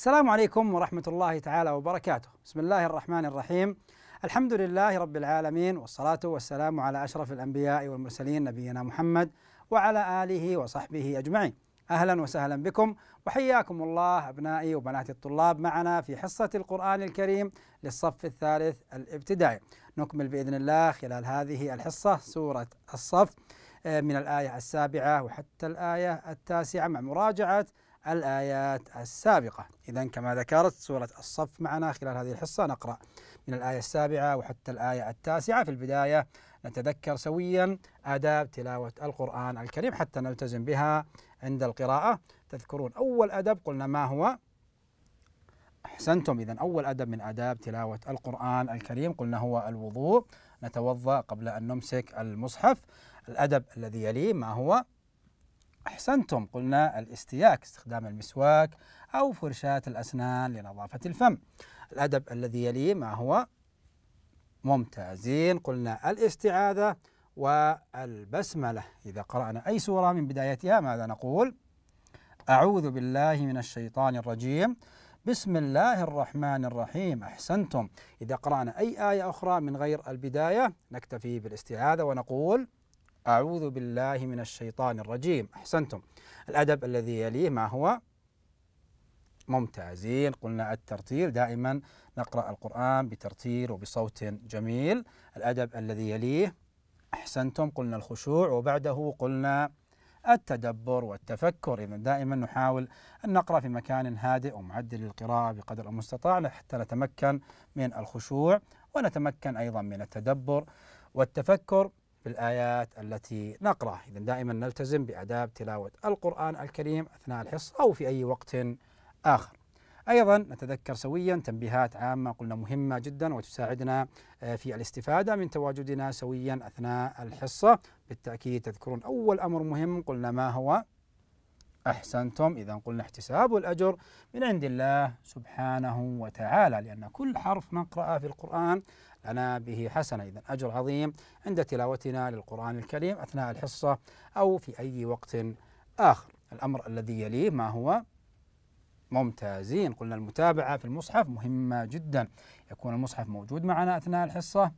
السلام عليكم ورحمة الله تعالى وبركاته. بسم الله الرحمن الرحيم. الحمد لله رب العالمين والصلاة والسلام على أشرف الأنبياء والمرسلين نبينا محمد وعلى آله وصحبه أجمعين. أهلا وسهلا بكم وحياكم الله أبنائي وبناتي الطلاب معنا في حصة القرآن الكريم للصف الثالث الابتدائي. نكمل بإذن الله خلال هذه الحصة سورة الصف من الآية السابعة وحتى الآية التاسعة مع مراجعة الآيات السابقة. إذا كما ذكرت سورة الصف معنا خلال هذه الحصة نقرأ من الآية السابعة وحتى الآية التاسعة. في البداية نتذكر سويا آداب تلاوة القرآن الكريم حتى نلتزم بها عند القراءة. تذكرون أول أدب قلنا ما هو؟ أحسنتم. إذا أول أدب من آداب تلاوة القرآن الكريم قلنا هو الوضوء. نتوضأ قبل أن نمسك المصحف. الأدب الذي يليه ما هو؟ أحسنتم قلنا الاستياك استخدام المسواك أو فرشاة الأسنان لنظافة الفم. الأدب الذي يليه ما هو؟ ممتازين قلنا الاستعاذة والبسملة. إذا قرأنا أي سورة من بدايتها ماذا نقول؟ أعوذ بالله من الشيطان الرجيم. بسم الله الرحمن الرحيم. أحسنتم. إذا قرأنا أي آية أخرى من غير البداية نكتفي بالاستعاذة ونقول أعوذ بالله من الشيطان الرجيم. أحسنتم. الأدب الذي يليه ما هو؟ ممتازين. قلنا الترتيل. دائما نقرأ القرآن بترتيل وبصوت جميل. الأدب الذي يليه. أحسنتم. قلنا الخشوع وبعده قلنا التدبر والتفكر. إذا دائما نحاول أن نقرأ في مكان هادئ ومعدل للقراءة بقدر المستطاع حتى نتمكن من الخشوع ونتمكن أيضا من التدبر والتفكر. في الآيات التي نقرأ إذا دائما نلتزم بآداب تلاوة القرآن الكريم أثناء الحصة أو في أي وقت آخر. أيضا نتذكر سويا تنبيهات عامة قلنا مهمة جدا وتساعدنا في الاستفادة من تواجدنا سويا أثناء الحصة. بالتأكيد تذكرون أول أمر مهم قلنا ما هو؟ أحسنتم. إذا قلنا احتساب الأجر من عند الله سبحانه وتعالى لأن كل حرف نقرأه في القرآن لنا به حسنة إذا أجر عظيم عند تلاوتنا للقرآن الكريم أثناء الحصة أو في أي وقت آخر. الأمر الذي يليه ما هو؟ ممتازين. قلنا المتابعة في المصحف مهمة جدا. يكون المصحف موجود معنا أثناء الحصة.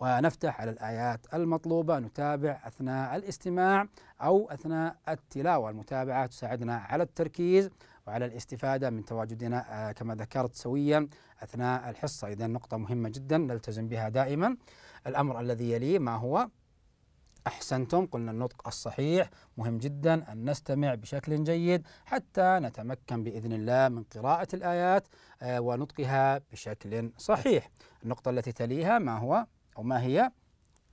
ونفتح على الآيات المطلوبة. نتابع أثناء الاستماع أو أثناء التلاوة. المتابعة تساعدنا على التركيز وعلى الاستفادة من تواجدنا كما ذكرت سويا أثناء الحصة. إذا نقطة مهمة جدا نلتزم بها دائما. الأمر الذي يليه ما هو؟ أحسنتم قلنا النطق الصحيح. مهم جدا أن نستمع بشكل جيد حتى نتمكن بإذن الله من قراءة الآيات ونطقها بشكل صحيح. النقطة التي تليها ما هو؟ أو ما هي؟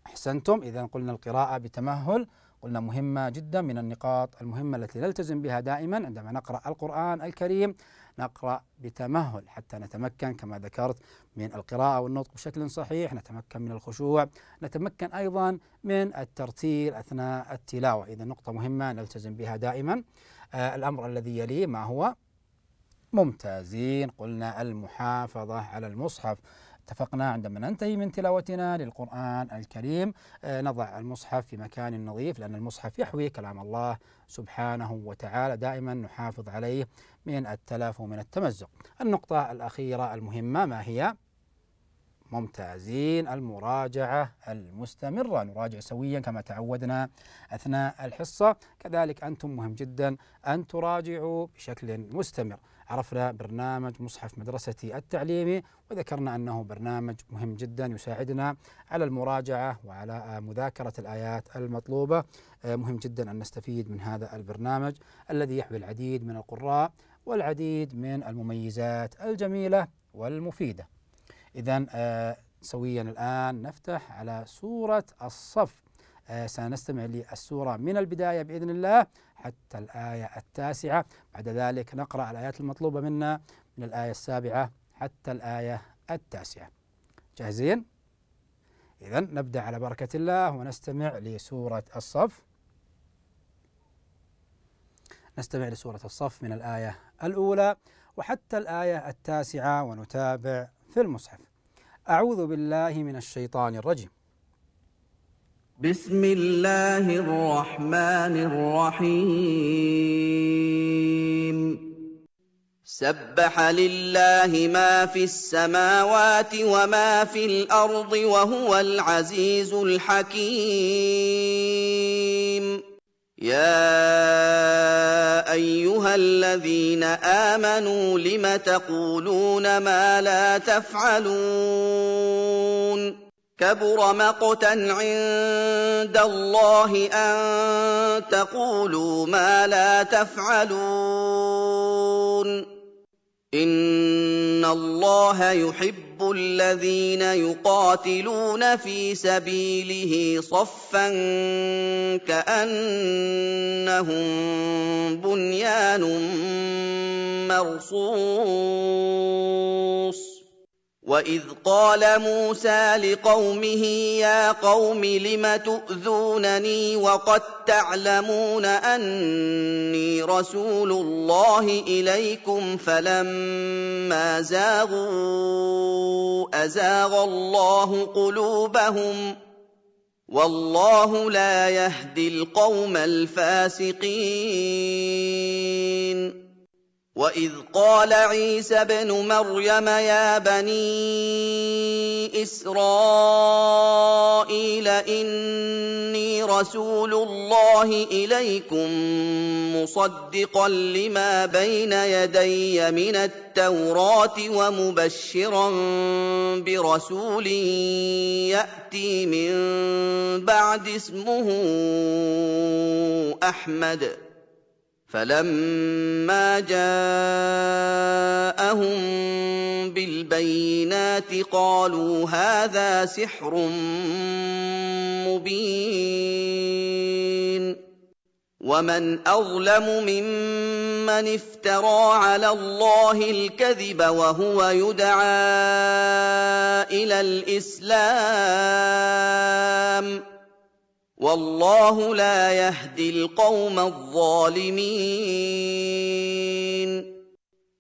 أحسنتم إذا قلنا القراءة بتمهل. قلنا مهمة جدا من النقاط المهمة التي نلتزم بها دائما عندما نقرأ القرآن الكريم نقرأ بتمهل حتى نتمكن كما ذكرت من القراءة والنطق بشكل صحيح نتمكن من الخشوع نتمكن أيضا من الترتيل أثناء التلاوة. إذا نقطة مهمة نلتزم بها دائما. آه الأمر الذي يليه ما هو؟ ممتازين قلنا المحافظة على المصحف. اتفقنا عندما ننتهي من تلاوتنا للقرآن الكريم. نضع المصحف في مكان نظيف لأن المصحف يحوي كلام الله سبحانه وتعالى. دائما نحافظ عليه من التلف ومن التمزق. النقطة الأخيرة المهمة ما هي؟ ممتازين. المراجعة المستمرة. نراجع سويا كما تعودنا أثناء الحصة. كذلك أنتم مهم جدا أن تراجعوا بشكل مستمر. عرفنا برنامج مصحف مدرستي التعليمي وذكرنا أنه برنامج مهم جدا يساعدنا على المراجعة وعلى مذاكرة الآيات المطلوبة. مهم جدا أن نستفيد من هذا البرنامج الذي يحوي العديد من القراء والعديد من المميزات الجميلة والمفيدة. إذا آه سويا الآن نفتح على سورة الصف. آه سنستمع للسورة من البداية بإذن الله حتى الآية التاسعة. بعد ذلك نقرأ الآيات المطلوبة منا من الآية السابعة حتى الآية التاسعة. جاهزين؟ إذا نبدأ على بركة الله ونستمع لسورة الصف. نستمع لسورة الصف من الآية الأولى وحتى الآية التاسعة ونتابع في المصحف. أعوذ بالله من الشيطان الرجيم. بسم الله الرحمن الرحيم. سبح لله ما في السماوات وما في الأرض وهو العزيز الحكيم. يا ايها الذين امنوا لم تقولون ما لا تفعلون كبر مقتا عند الله ان تقولوا ما لا تفعلون ان الله يحب الذين يقاتلون في سبيله صفا كأنهم بنيان مرصوص. واذ قال موسى لقومه يا قوم لم تؤذونني وقد تعلمون اني رسول الله اليكم فلما زاغوا ازاغ الله قلوبهم والله لا يهدي القوم الفاسقين واذ قال عيسى ابن مريم يا بني اسرائيل اني رسول الله اليكم مصدقا لما بين يدي من التوراه ومبشرا برسول ياتي من بعد اسمه احمد فلما جاءهم بالبينات قالوا هذا سحر مبين ومن اظلم ممن افترى على الله الكذب وهو يدعى إلى الاسلام والله لا يهدي القوم الظالمين.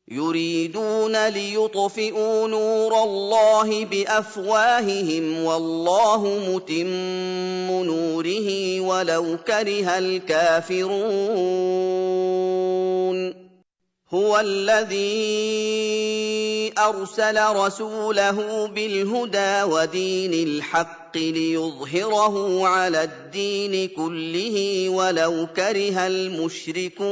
يريدون ليطفئوا نور الله بأفواههم والله متم نوره ولو كره الكافرون. هو الذي أرسل رسوله بالهدى ودين الحق ليظهره على الدين كله ولو كره المشركون.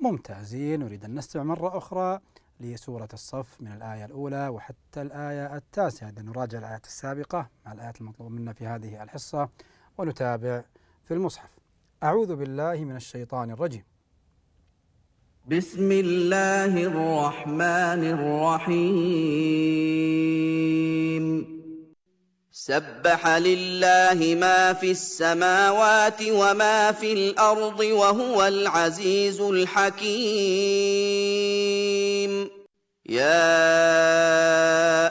ممتازين نريد أن نستمع مرة أخرى لسورة الصف من الآية الأولى وحتى الآية التاسعة نراجع الآيات السابقة مع الآيات المطلوبة منا في هذه الحصة ونتابع في المصحف. أعوذ بالله من الشيطان الرجيم. بسم الله الرحمن الرحيم. سبح لله ما في السماوات وما في الأرض وهو العزيز الحكيم. يا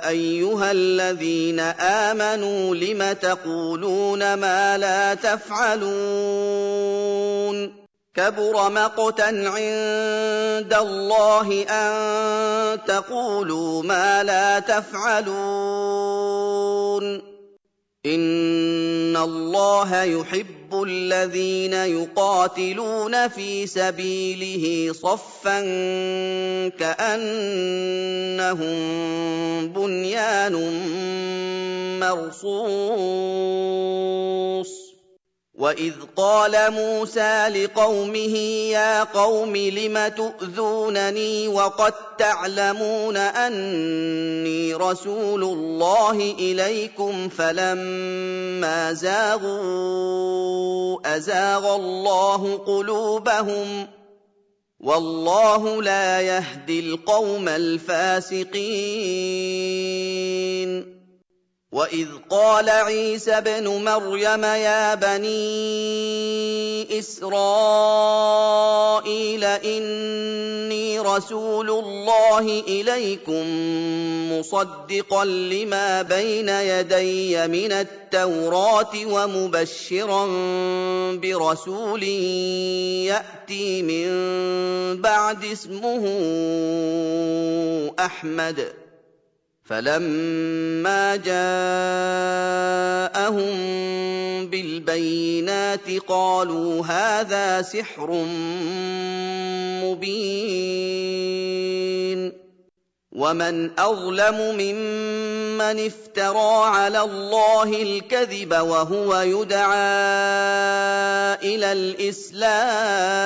ايها الذين امنوا لم تقولون ما لا تفعلون كبر مقتا عند الله ان تقولوا ما لا تفعلون ان الله يحب الذين يقاتلون في سبيله صفا كأنهم بنيان مرصوص. واذ قال موسى لقومه يا قوم لم تؤذونني وقد تعلمون اني رسول الله اليكم فلما زاغوا ازاغ الله قلوبهم والله لا يهدي القوم الفاسقين واذ قال عيسى ابن مريم يا بني اسرائيل اني رسول الله اليكم مصدقا لما بين يدي من التوراه ومبشرا برسول ياتي من بعد اسمه احمد فلما جاءهم بالبينات قالوا هذا سحر مبين ومن اظلم ممن افترى على الله الكذب وهو يدعى إلى الاسلام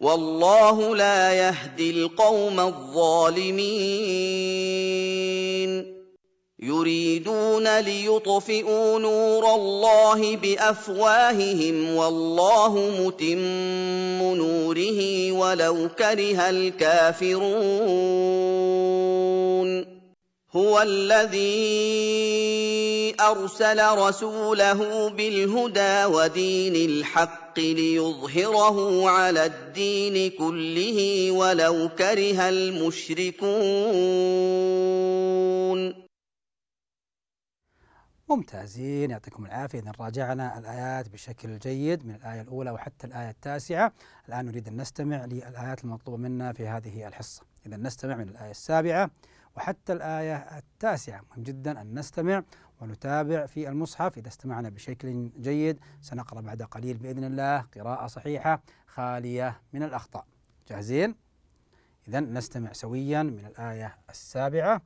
والله لا يهدي القوم الظالمين. يريدون ليطفئوا نور الله بأفواههم والله متم نوره ولو كره الكافرون. هو الذي أرسل رسوله بالهدى ودين الحق ليظهره على الدين كله ولو كره المشركون. ممتازين يعطيكم العافية. إذا راجعنا الآيات بشكل جيد من الآية الأولى وحتى الآية التاسعة. الآن نريد أن نستمع للآيات المطلوبة منا في هذه الحصة. إذا نستمع من الآية السابعة. وحتى الآية التاسعة. مهم جدا أن نستمع ونتابع في المصحف. إذا استمعنا بشكل جيد سنقرأ بعد قليل بإذن الله قراءة صحيحة خالية من الأخطاء. جاهزين؟ إذا نستمع سويا من الآية السابعة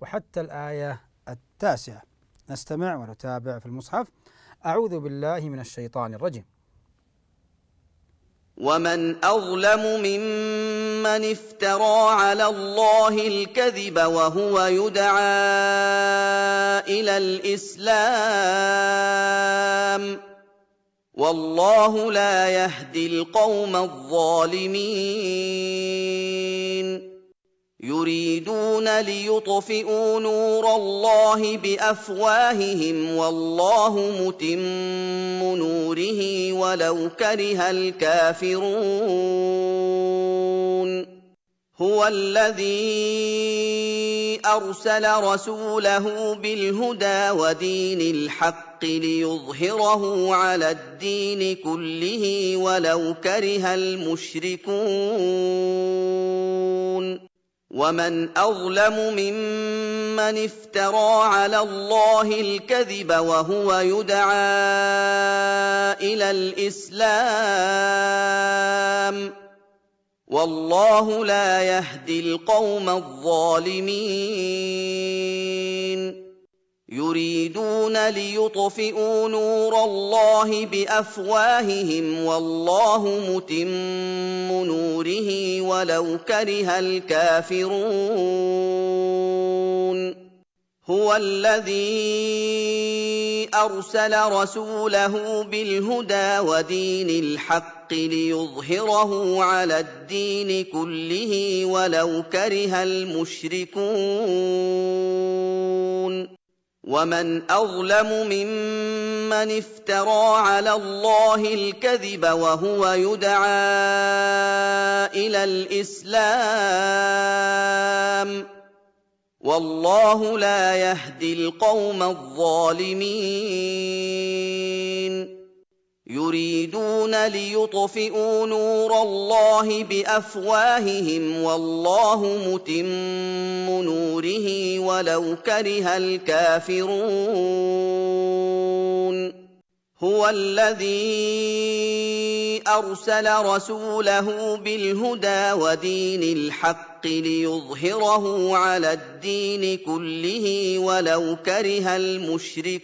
وحتى الآية التاسعة. نستمع ونتابع في المصحف. أعوذ بالله من الشيطان الرجيم. ومن اظلم ممن افترى على الله الكذب وهو يدعى إلى الاسلام والله لا يهدي القوم الظالمين يريدون ليطفئوا نور الله بأفواههم والله متم نوره ولو كره الكافرون. هو الذي أرسل رسوله بالهدى ودين الحق ليظهره على الدين كله ولو كره المشركون. ومن اظلم ممن افترى على الله الكذب وهو يدعى إلى الاسلام والله لا يهدي القوم الظالمين يريدون ليطفئوا نور الله بأفواههم والله متم نوره ولو كره الكافرون. هو الذي أرسل رسوله بالهدى ودين الحق ليظهره على الدين كله ولو كره المشركون. ومن اظلم ممن افترى على الله الكذب وهو يدعى إلى الاسلام والله لا يهدي القوم الظالمين يريدون ليطفئوا نور الله بأفواههم والله متم نوره ولو كره الكافرون. هو الذي أرسل رسوله بالهدى ودين الحق ليظهره على الدين كله ولو كره المشركون.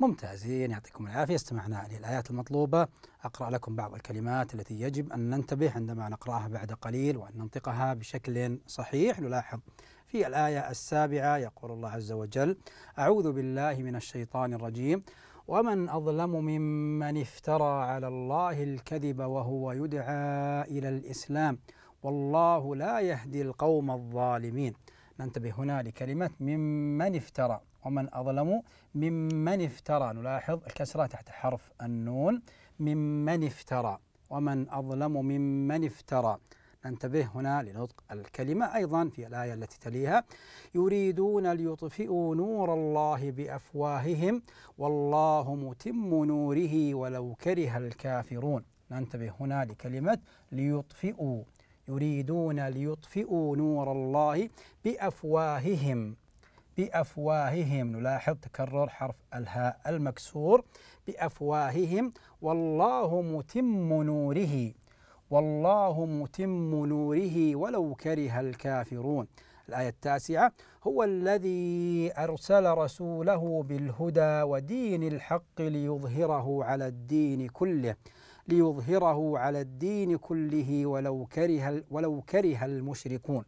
ممتازين يعطيكم العافية. استمعنا للآيات المطلوبة. أقرأ لكم بعض الكلمات التي يجب أن ننتبه عندما نقرأها بعد قليل وأن ننطقها بشكل صحيح. نلاحظ في الآية السابعة يقول الله عز وجل أعوذ بالله من الشيطان الرجيم. ومن أظلم ممن افترى على الله الكذب وهو يدعى إلى الإسلام. والله لا يهدي القوم الظالمين. ننتبه هنا لكلمة ممن افترى. ومن أظلم ممن افترى. نلاحظ الكسرة تحت حرف النون. ممن افترى. ومن أظلم ممن افترى. ننتبه هنا لنطق الكلمة أيضا في الآية التي تليها. يريدون ليطفئوا نور الله بأفواههم. والله متم نوره ولو كره الكافرون. ننتبه هنا لكلمة ليطفئوا. يريدون ليطفئوا نور الله بأفواههم. بأفواههم. نلاحظ تكرر حرف الهاء المكسور. بأفواههم. والله متم نوره. والله متم نوره ولو كره الكافرون. الآية التاسعة. هو الذي أرسل رسوله بالهدى ودين الحق ليظهره على الدين كله. ليظهره على الدين كله ولو كره ولو كره المشركون.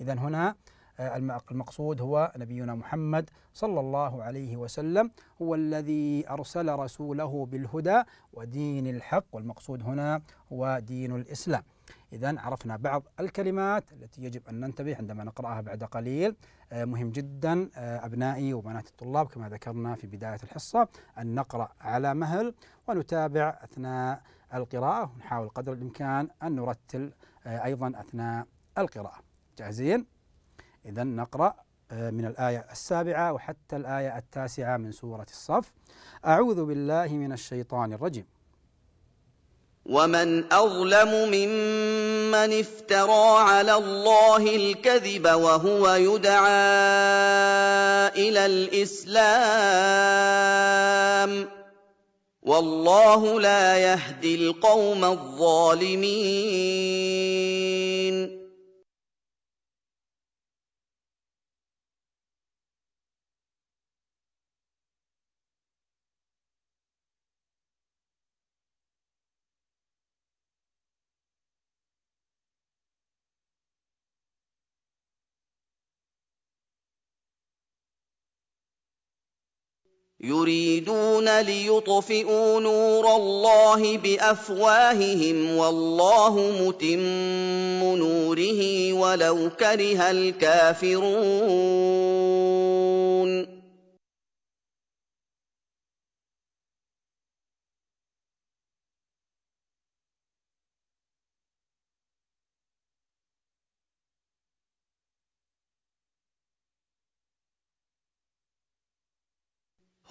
إذا هنا المقصود هو نبينا محمد صلى الله عليه وسلم هو الذي أرسل رسوله بالهدى ودين الحق والمقصود هنا هو دين الإسلام. اذا عرفنا بعض الكلمات التي يجب أن ننتبه عندما نقرأها بعد قليل آه، مهم جدا آه، أبنائي وبنات الطلاب كما ذكرنا في بداية الحصة أن نقرأ على مهل ونتابع أثناء القراءة ونحاول قدر الإمكان أن نرتل أيضا أثناء القراءة. جاهزين؟ إذا نقرأ آه، من الآية السابعة وحتى الآية التاسعة من سورة الصف. أعوذ بالله من الشيطان الرجيم. ومن أظلم ممن افترى على الله الكذب وهو يدعى إلى الإسلام والله لا يهدي القوم الظالمين. يريدون ليطفئوا نور الله بأفواههم والله متم نوره ولو كره الكافرون.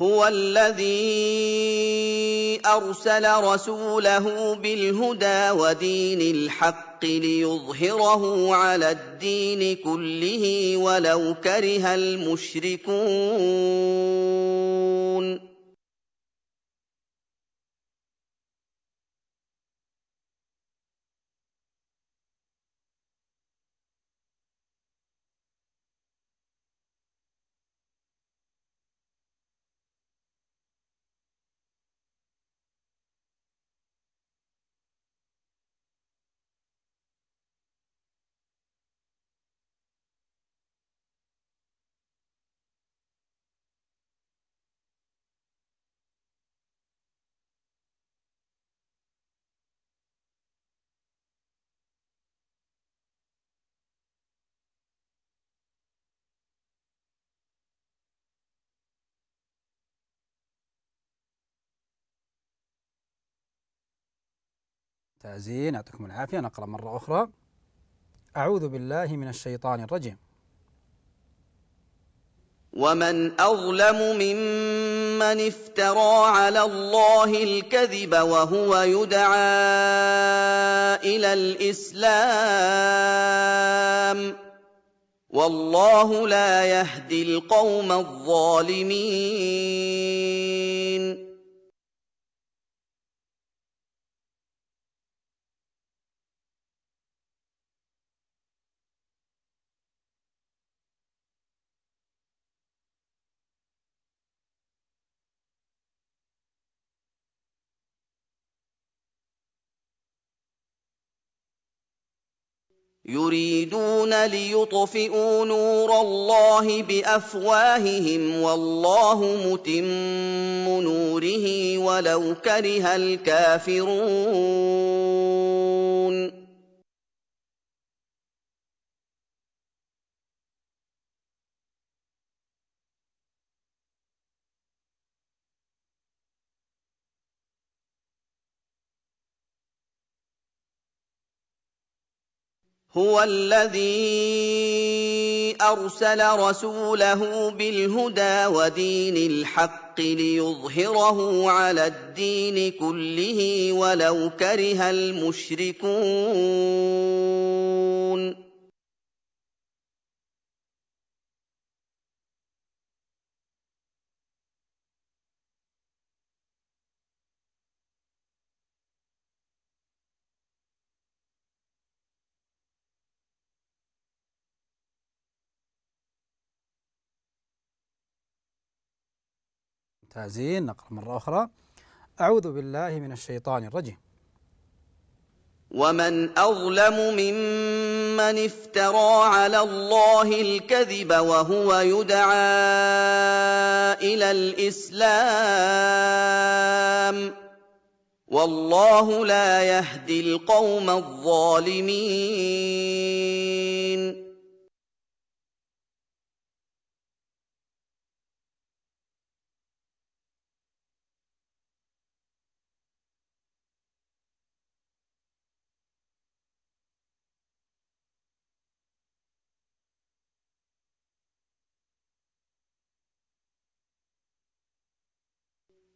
هو الذي أرسل رسوله بالهدى ودين الحق ليظهره على الدين كله ولو كره المشركون. تازين يعطيكم العافية. نقرأ مرة أخرى. أعوذ بالله من الشيطان الرجيم. ومن أظلم ممن افترى على الله الكذب وهو يدعى إلى الإسلام والله لا يهدي القوم الظالمين. يريدون ليطفئوا نور الله بأفواههم والله متم نوره ولو كره الكافرون. هو الذي أرسل رسوله بالهدى ودين الحق ليظهره على الدين كله ولو كره المشركون. ممتازين. نقرأ مرة أخرى. أعوذ بالله من الشيطان الرجيم. ومن أظلم ممن افترى على الله الكذب وهو يدعى إلى الإسلام والله لا يهدي القوم الظالمين.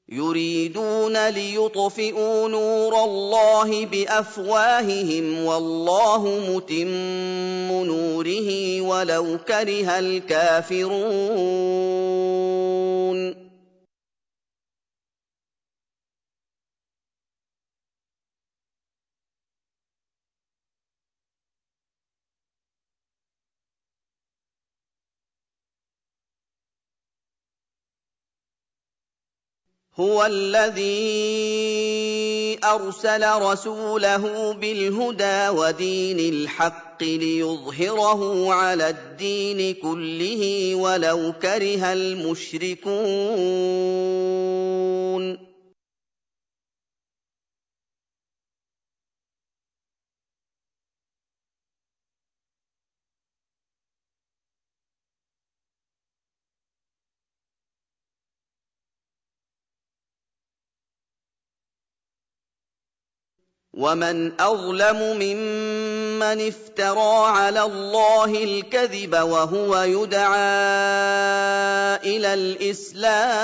يريدون ليطفئوا نور الله بأفواههم والله متم نوره ولو كره الكافرون. هو الذي أرسل رسوله بالهدى ودين الحق ليظهره على الدين كله ولو كره المشركون. ومن اظلم ممن افترى على الله الكذب وهو يدعى إلى الاسلام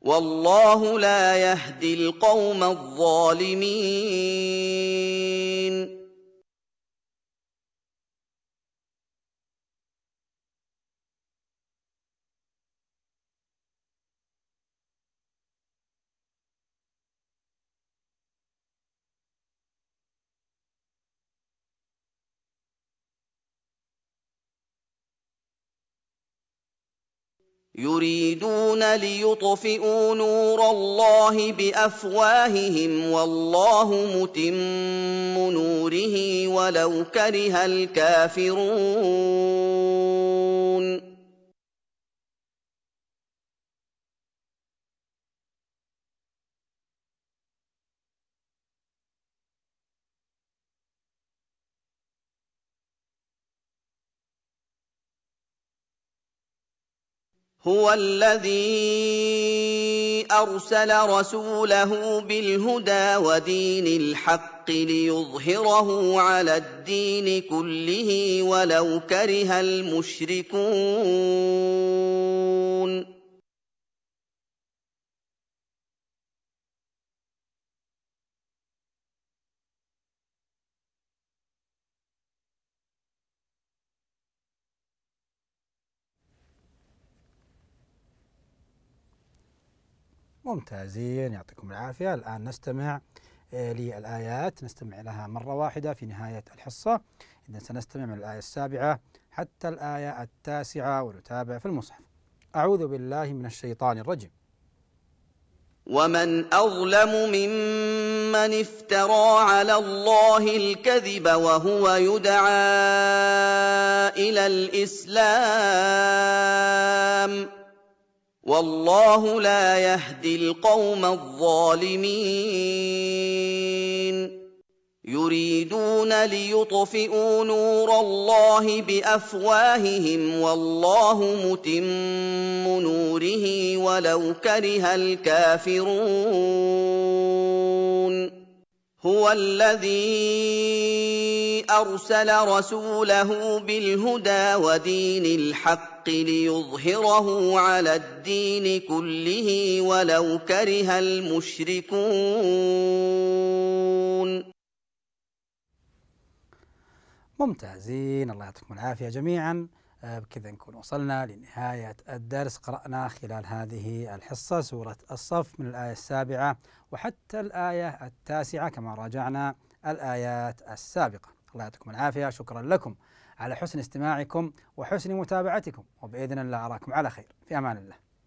والله لا يهدي القوم الظالمين يريدون ليطفئوا نور الله بأفواههم والله متم نوره ولو كره الكافرون. هو الذي أرسل رسوله بالهدى ودين الحق ليظهره على الدين كله ولو كره المشركون. ممتازين يعطيكم العافية. الآن نستمع آه، للآيات. نستمع لها مرة واحدة في نهاية الحصة. إذا سنستمع من الآية السابعة حتى الآية التاسعة ونتابع في المصحف. أعوذ بالله من الشيطان الرجيم. ومن أظلم ممن افترى على الله الكذب وهو يدعى إلى الإسلام والله لا يهدي القوم الظالمين. يريدون ليطفئوا نور الله بأفواههم والله متم نوره ولو كره الكافرون. هو الذي أرسل رسوله بالهدى ودين الحق ليظهره على الدين كله ولو كره المشركون. ممتازين الله يعطيكم العافية جميعا. بكذا نكون وصلنا لنهاية الدرس. قرأنا خلال هذه الحصة سورة الصف من الآية السابعة وحتى الآية التاسعة كما راجعنا الآيات السابقة. الله يعطيكم العافية. شكرا لكم على حسن استماعكم وحسن متابعتكم وبإذن الله أراكم على خير. في أمان الله.